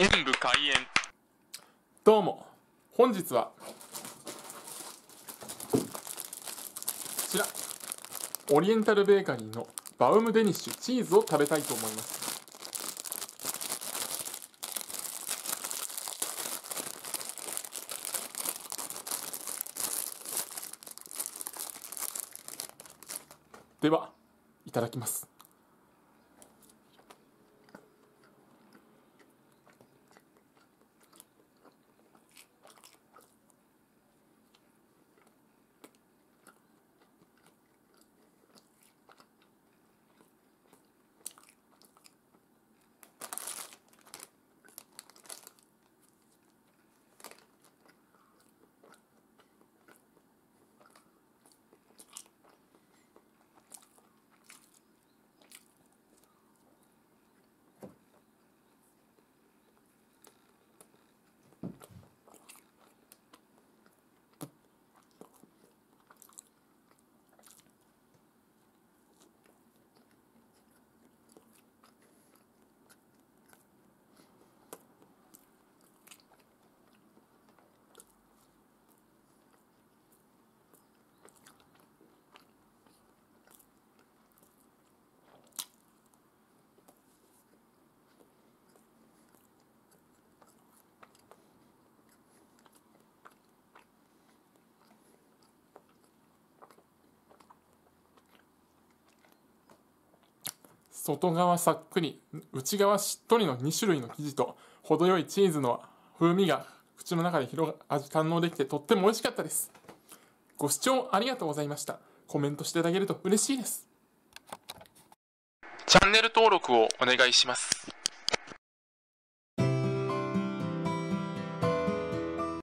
演武開演。どうも。本日はこちら。オリエンタルベーカリーのバウムデニッシュチーズを食べたいと思います。ではいただきます。外側さっくり内側しっとりの2種類の生地と程よいチーズの風味が口の中で広が味堪能できてとっても美味しかったです。ご視聴ありがとうございました。コメントしていただけると嬉しいです。チャンネル登録をお願いします。